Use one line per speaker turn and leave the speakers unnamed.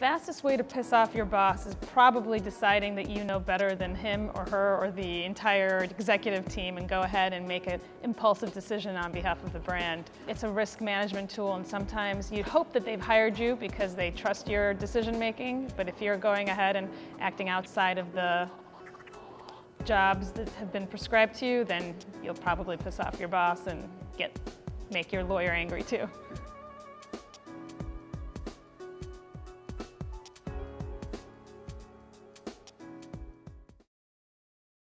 fastest way to piss off your boss is probably deciding that you know better than him or her or the entire executive team and go ahead and make an impulsive decision on behalf of the brand. It's a risk management tool and sometimes you hope that they've hired you because they trust your decision making, but if you're going ahead and acting outside of the jobs that have been prescribed to you, then you'll probably piss off your boss and get make your lawyer angry too.